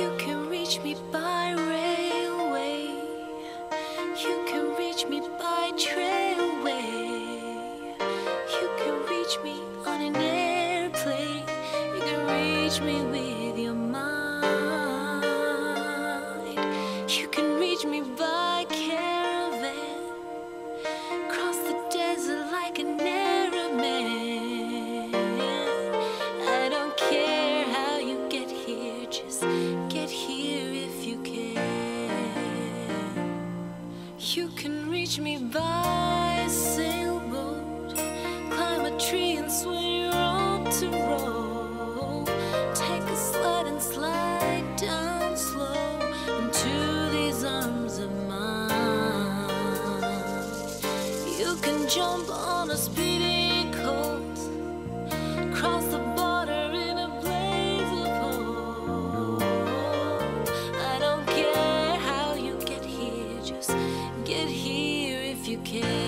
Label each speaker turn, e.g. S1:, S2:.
S1: You can reach me by railway. You can reach me by trailway. You can reach me on an airplane. You can reach me with. reach me by sailboat. Climb a tree and swing rope to rope. Take a sled and slide down slow into these arms of mine. You can jump on a speed. Okay.